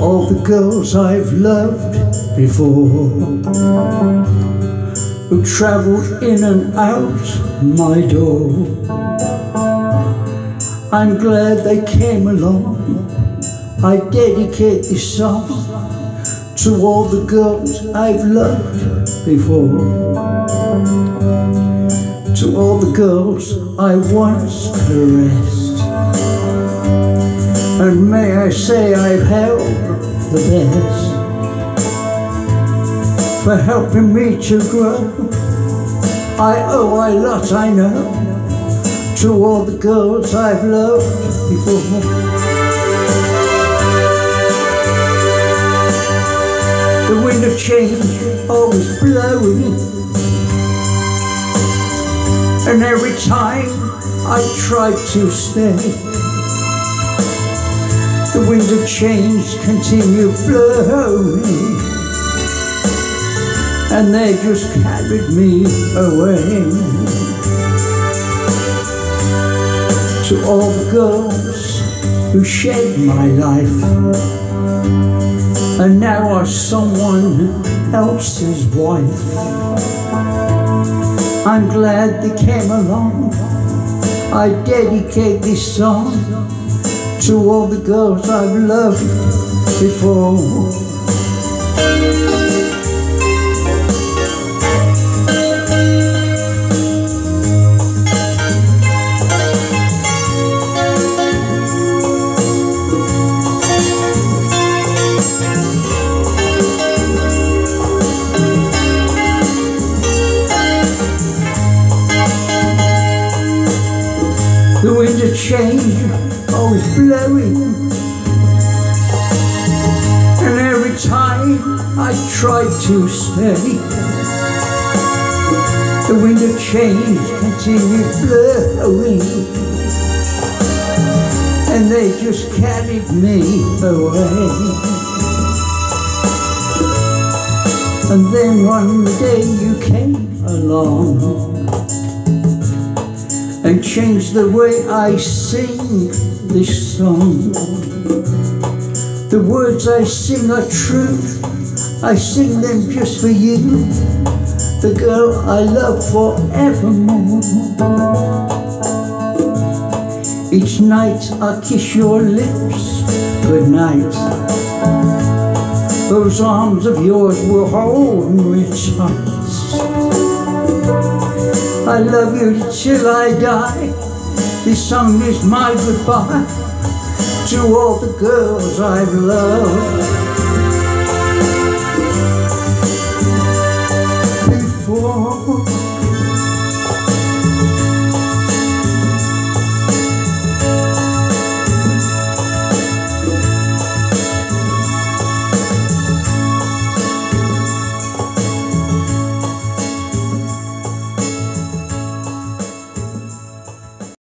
all the girls I've loved before who travelled in and out my door. I'm glad they came along. I dedicate this song to all the girls I've loved before. To all the girls I once caressed. And may I say held the best for helping me to grow. I owe a lot, I know, to all the girls I've loved before. The wind of change always blowing, and every time I try to stay. The wind of change continue blowing. And they just carried me away. To all the girls who shaped my life. And now are someone else's wife. I'm glad they came along. I dedicate this song to all the girls I've loved before. The wind of change always blowing And every time I tried to stay The wind of change continues blowing. And they just carried me away. And then one day you came along change the way I sing this song. The words I sing are true, I sing them just for you, the girl I love forevermore. Each night I kiss your lips good night. Those arms of yours will hold me tight. I love you till I die. This song is my goodbye to all the girls I've loved.